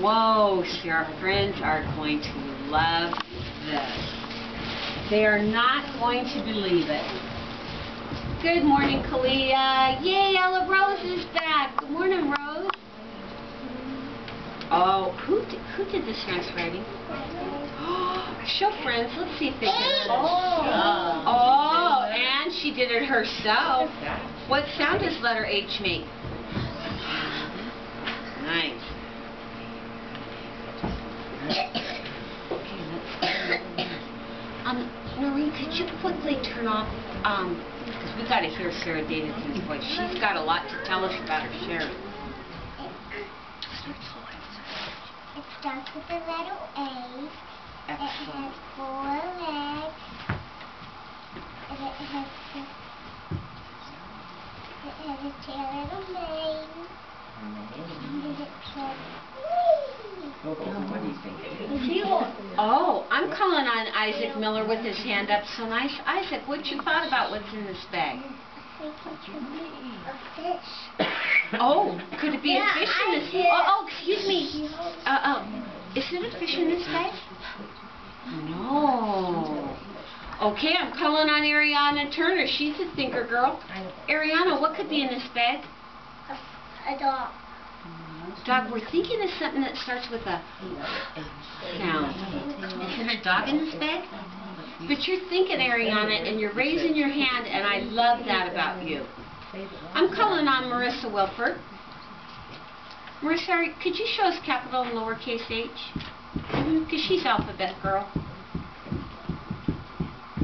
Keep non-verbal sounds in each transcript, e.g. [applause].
Whoa, your friends are going to love this. They are not going to believe it. Good morning, Kalia. Yay, Ella Rose is back. Good morning, Rose. Oh, who did, who did this nice writing? [gasps] Show friends. Let's see if they can. Oh. Oh, and she did it herself. What sound does letter H make? [sighs] Nice. Okay, let's Um, Noreen, could you quickly turn off, um, because we got to hear Sarah Davidson's voice. She's got a lot to tell us about her sharing. It starts with the letter A. It has Excellent. four legs. And it has the, it has a tail and a mane. And it says, Oh, I'm calling on Isaac Miller with his hand up so nice. Isaac, what you thought about what's in this bag? A fish. Oh, could it be Yeah, a fish in this? Oh, oh, excuse me. Uh, oh, is it a fish in this bag? No. Okay, I'm calling on Ariana Turner. She's a thinker girl. Ariana, what could be in this bag? A, a dog. Dog, we're thinking of something that starts with a sound. Is there a dog in this bag? But you're thinking, Ariana, and you're raising your hand, and I love that about you. I'm calling on Marissa Wilford. Marissa, could you show us capital and lowercase h? Mm-hmm, because she's alphabet girl.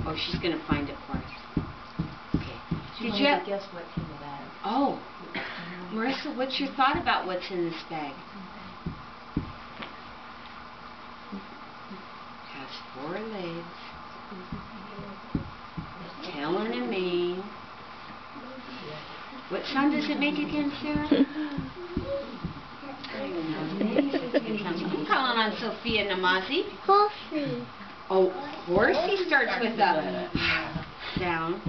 Oh, she's going to find it for us. Okay. Did you have... guess what came that? Oh, Marissa, what's your thought about what's in this bag? Has four legs, tail and a mane. What sound does it make again, Sarah? I'm calling on Sophia Namazi. Coffee. Oh, horsey starts with a sound.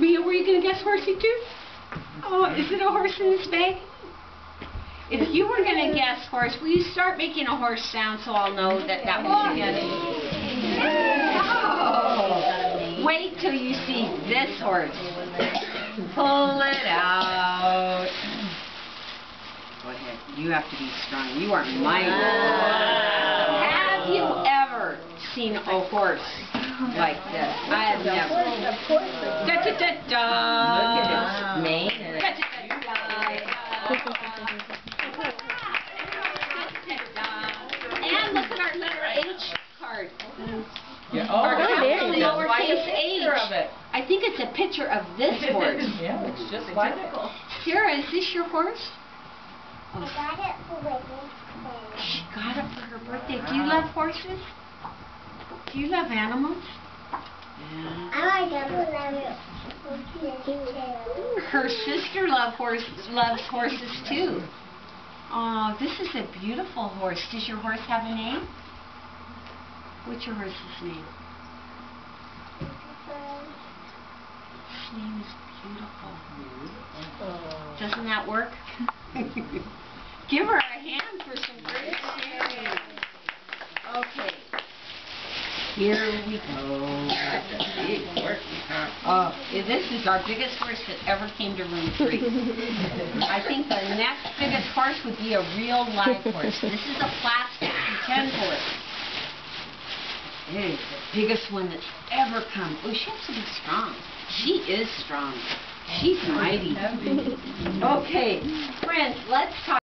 Mia, were you going to guess horsey too? Oh, is it a horse in this bag? If you were going to guess horse, will you start making a horse sound so I'll know that that was your guess? Oh. Wait till you see this horse. Pull it out. Go ahead. You have to be strong. You are mighty. Have you ever seen a horse like this? I have never. Da da da da. Our H card. Yeah. Oh, capital there you go. lowercase Picture h. of it. I think it's a picture of this [laughs] horse. Yeah, it's just like it. Sarah, is this your horse? I got it for Whitney's birthday. She got it for her birthday. Do you love horses? Do you love animals? Yeah. I like it when I was too. Her sister love horse, loves horses too. Oh, this is a beautiful horse. Does your horse have a name? What's your horse's name? His name is beautiful. Doesn't that work? [laughs] Give her a hand for some great sharing. Okay. Here we go. Big horse. Oh, this is our biggest horse that ever came to room three. I think the next biggest horse would be a real live horse. This is a plastic pretend horse. Is the biggest one that's ever come. Oh, she has to be strong. She is strong. She's mighty. [laughs] Okay, friends, let's talk.